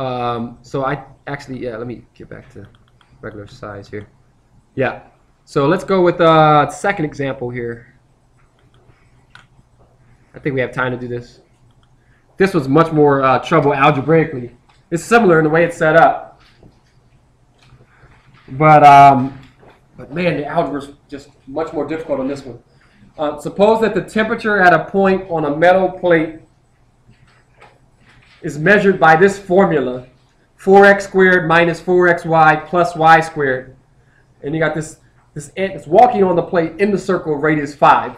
Um, so I actually, yeah, let me get back to regular size here. Yeah. So let's go with the uh, second example here. I think we have time to do this. This was much more uh, trouble algebraically. It's similar in the way it's set up. But, um, but man, the algebra is just much more difficult on this one. Uh, suppose that the temperature at a point on a metal plate is measured by this formula 4x squared minus 4xy plus y squared. And you got this, this ant that's walking on the plate in the circle of radius 5,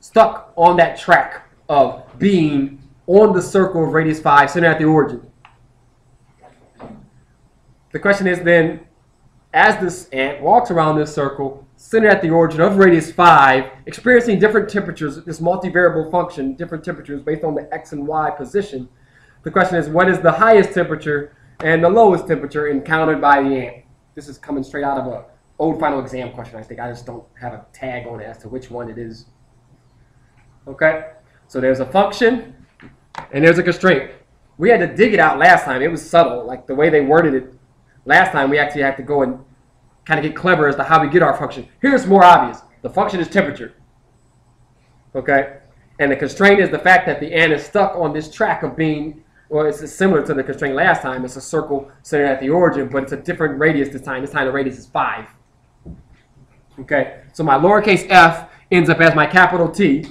stuck on that track of being on the circle of radius 5, centered at the origin. The question is then, as this ant walks around this circle, centered at the origin of radius 5, experiencing different temperatures, this multivariable function, different temperatures based on the x and y position, the question is, what is the highest temperature and the lowest temperature encountered by the ant? This is coming straight out of a old final exam question, I think. I just don't have a tag on it as to which one it is. Okay? So there's a function and there's a constraint. We had to dig it out last time. It was subtle. Like the way they worded it last time, we actually had to go and kind of get clever as to how we get our function. Here's more obvious. The function is temperature. Okay? And the constraint is the fact that the ant is stuck on this track of being well, it's similar to the constraint last time. It's a circle centered at the origin, but it's a different radius this time. This time the radius is 5. Okay, so my lowercase f ends up as my capital T.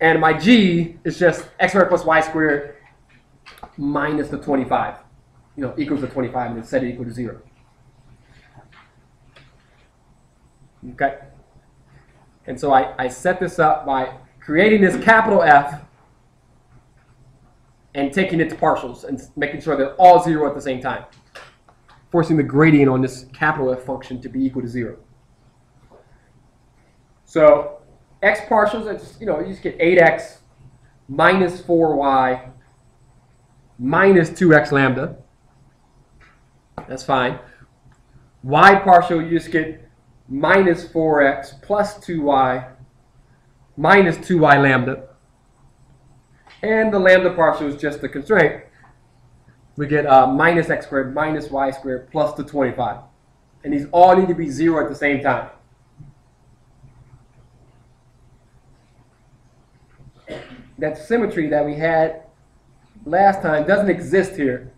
And my g is just x squared plus y squared minus the 25. You know, equals the 25, and then set it equal to 0. Okay? And so I, I set this up by creating this capital F and taking it to partials and making sure they're all zero at the same time. Forcing the gradient on this capital F function to be equal to zero. So x partials, it's, you know, you just get 8x minus 4y minus 2x lambda. That's fine. y partial, you just get minus 4x plus 2y minus 2y lambda. And the lambda partial is just the constraint. We get uh, minus x squared minus y squared plus the 25. And these all need to be 0 at the same time. That symmetry that we had last time doesn't exist here.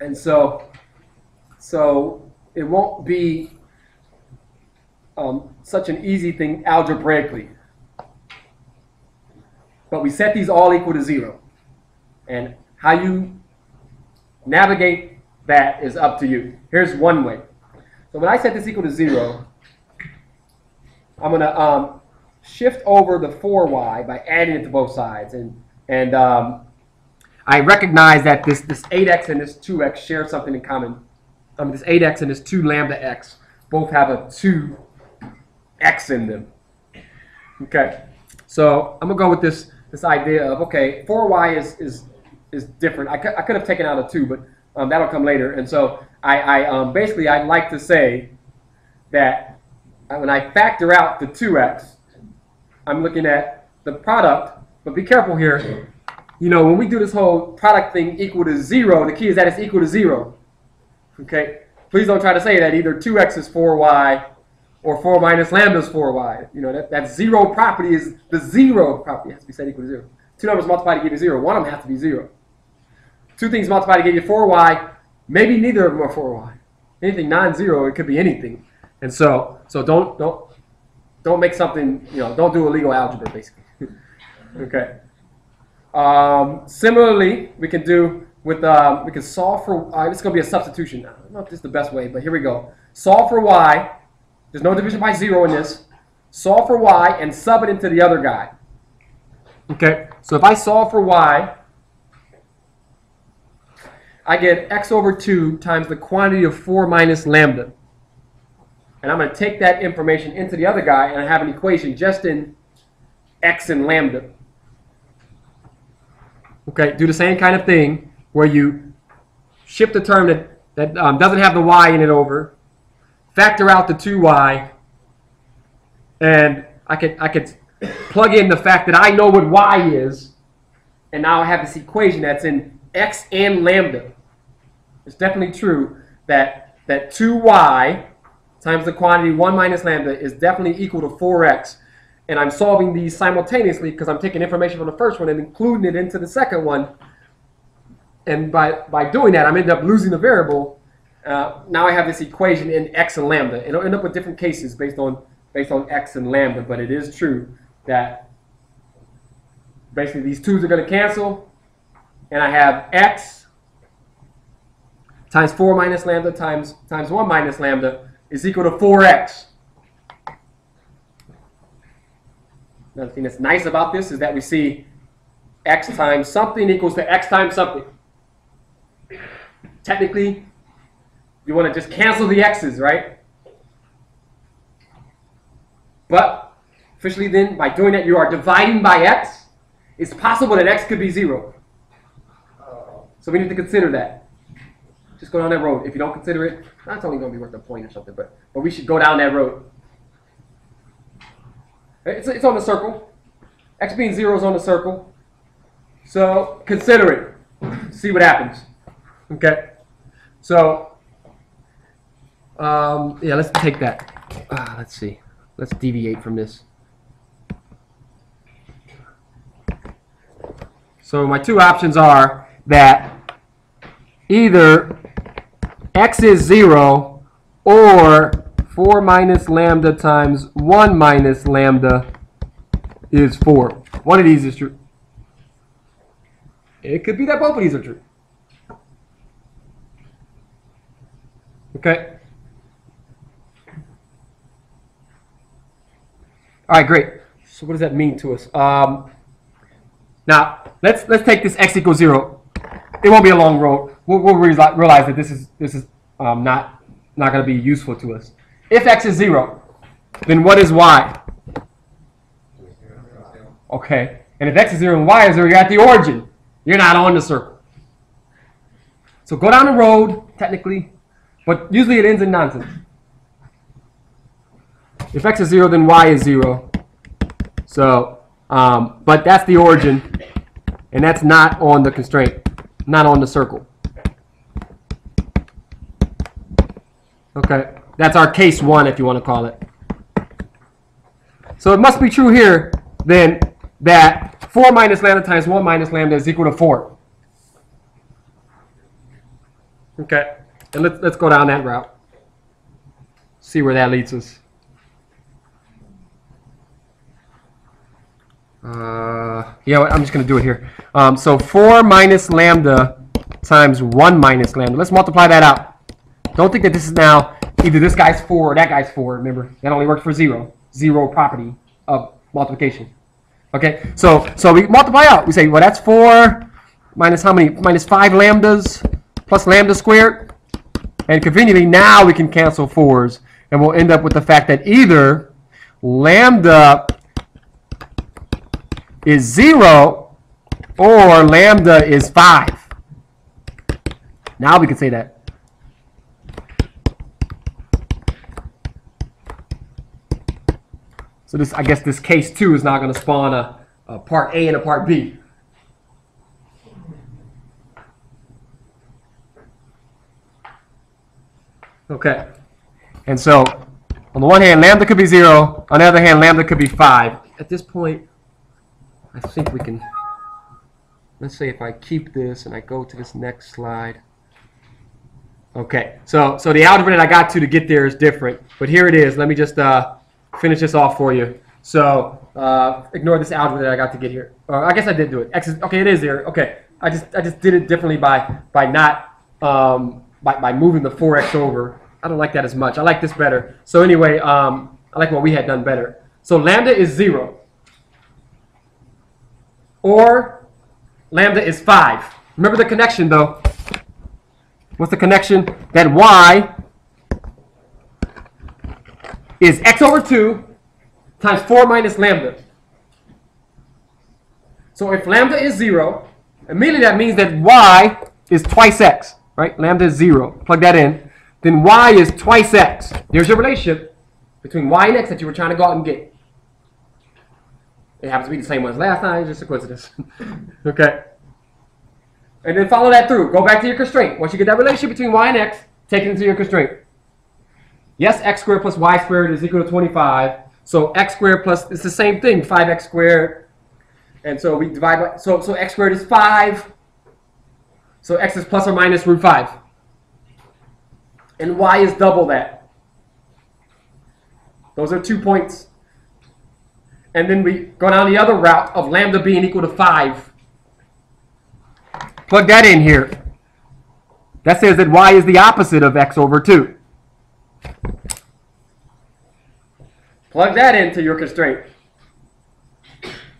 And so, so it won't be um, such an easy thing algebraically. But we set these all equal to zero. And how you navigate that is up to you. Here's one way. So when I set this equal to zero, I'm going to um, shift over the 4y by adding it to both sides. And, and um, I recognize that this, this 8x and this 2x share something in common. I mean, this 8x and this 2 lambda x both have a 2x in them. Okay, so I'm going to go with this this idea of okay, 4y is is is different. I could, I could have taken out a 2, but um, that'll come later. And so I, I um, basically I'd like to say that when I factor out the 2x, I'm looking at the product. But be careful here. You know, when we do this whole product thing equal to 0, the key is that it's equal to 0. Okay? Please don't try to say that either 2x is 4y or 4 minus lambda is 4y. You know, that, that zero property is the zero property. It has to be set equal to 0. Two numbers multiplied to give you 0. One of them has to be 0. Two things multiplied to give you 4y. Maybe neither of them are 4y. Anything non-zero, it could be anything. And so, so don't, don't, don't make something, you know, don't do illegal algebra, basically. okay. Um, similarly, we can do with, um, we can solve for, uh, it's going to be a substitution. I don't know if this is the best way, but here we go. Solve for y there's no division by zero in this. Solve for y and sub it into the other guy. Okay, so if I solve for y, I get x over 2 times the quantity of 4 minus lambda. And I'm going to take that information into the other guy, and I have an equation just in x and lambda. Okay, do the same kind of thing where you shift the term that, that um, doesn't have the y in it over, factor out the 2y, and I could, I could plug in the fact that I know what y is, and now I have this equation that's in x and lambda. It's definitely true that, that 2y times the quantity 1 minus lambda is definitely equal to 4x. And I'm solving these simultaneously because I'm taking information from the first one and including it into the second one. And by, by doing that, I'm ended up losing the variable. Uh, now I have this equation in x and lambda. It'll end up with different cases based on, based on x and lambda, but it is true that basically these twos are going to cancel. And I have x times 4 minus lambda times, times 1 minus lambda is equal to 4x. Another thing that's nice about this is that we see x times something equals to x times something. Technically, you want to just cancel the x's, right? But officially then, by doing that, you are dividing by x. It's possible that x could be 0. So we need to consider that. Just go down that road. If you don't consider it, that's only going to be worth a point or something, but, but we should go down that road. It's, it's on the circle. X being 0 is on the circle. So consider it. See what happens. Okay. So, um, yeah, let's take that. Ah, let's see. Let's deviate from this. So my two options are that either x is 0 or 4 minus lambda times 1 minus lambda is 4. One of these is true. It could be that both of these are true. Okay. All right, great. So what does that mean to us? Um, now, let's let's take this x equals 0. It won't be a long road. We'll, we'll realize that this is this is um, not not going to be useful to us. If x is 0, then what is y? Okay. And if x is 0 and y is 0, you're at the origin. You're not on the circle. So go down the road, technically, but usually it ends in nonsense. If x is 0, then y is 0. So, um, but that's the origin, and that's not on the constraint, not on the circle. Okay, that's our case one, if you want to call it. So it must be true here, then, that 4 minus lambda times 1 minus lambda is equal to 4. Okay, and let's, let's go down that route. See where that leads us. Uh, yeah, I'm just going to do it here. Um, so 4 minus lambda times 1 minus lambda. Let's multiply that out. Don't think that this is now either this guy's 4 or that guy's 4. Remember, that only works for 0. 0 property of multiplication. Okay, so so we multiply out. We say, well, that's 4 minus how many? Minus 5 lambdas plus lambda squared. And conveniently, now we can cancel 4s. And we'll end up with the fact that either lambda is 0 or lambda is 5. Now we can say that. So this, I guess this case 2 is not going to spawn a, a part A and a part B. Okay. And so, on the one hand, lambda could be 0. On the other hand, lambda could be 5. At this point, I think we can, let's say if I keep this and I go to this next slide. Okay, so, so the algebra that I got to to get there is different. But here it is. Let me just uh, finish this off for you. So uh, ignore this algebra that I got to get here. Or I guess I did do it. X is, okay, it is there. Okay, I just I just did it differently by by not um, by by moving the 4x over. I don't like that as much. I like this better. So anyway, um, I like what we had done better. So lambda is zero, or lambda is five. Remember the connection though. What's the connection? That y is x over 2 times 4 minus lambda. So if lambda is 0, immediately that means that y is twice x, right? Lambda is 0. Plug that in. Then y is twice x. There's your relationship between y and x that you were trying to go out and get. It happens to be the same one as last time, it's just a coincidence. okay. And then follow that through. Go back to your constraint. Once you get that relationship between y and x, take it into your constraint. Yes, x squared plus y squared is equal to 25. So x squared plus, it's the same thing, 5x squared. And so we divide by, so, so x squared is 5. So x is plus or minus root 5. And y is double that. Those are two points. And then we go down the other route of lambda being equal to 5. Plug that in here. That says that y is the opposite of x over 2. Plug that into your constraint.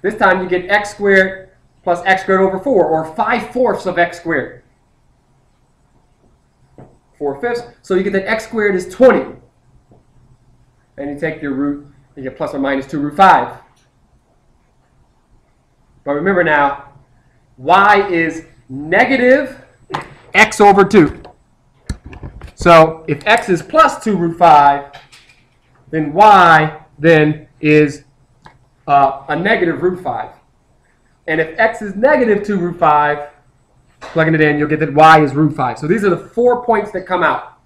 This time you get x squared plus x squared over 4, or 5 fourths of x squared. 4 fifths. So you get that x squared is 20. And you take your root, you get plus or minus 2 root 5. But remember now, y is negative x over 2. So if x is plus 2 root 5, then y then is uh, a negative root 5. And if x is negative 2 root 5, plugging it in, you'll get that y is root 5. So these are the four points that come out.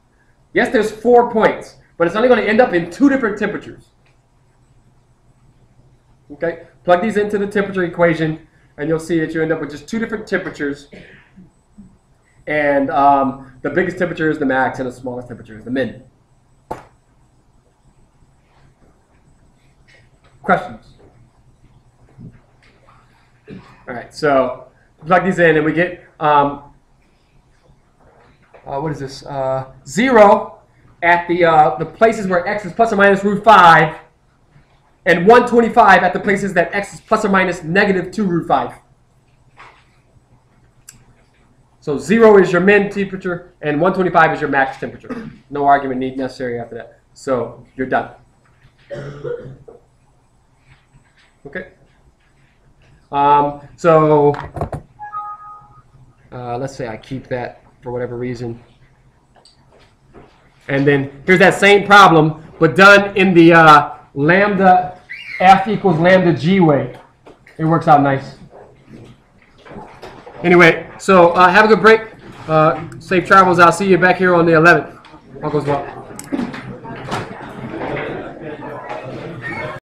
Yes, there's four points, but it's only going to end up in two different temperatures. Okay, plug these into the temperature equation, and you'll see that you end up with just two different temperatures. And um, the biggest temperature is the max, and the smallest temperature is the min. Questions? All right, so plug these in, and we get um, uh, what is this? Uh, zero at the uh, the places where x is plus or minus root five, and 125 at the places that x is plus or minus negative two root five. So zero is your min temperature, and 125 is your max temperature. No argument need necessary after that. So you're done. Okay. Um, so uh, let's say I keep that for whatever reason. And then here's that same problem, but done in the uh, lambda f equals lambda g way. It works out nice. Anyway, so uh, have a good break. Uh, safe travels. I'll see you back here on the 11th. All goes well.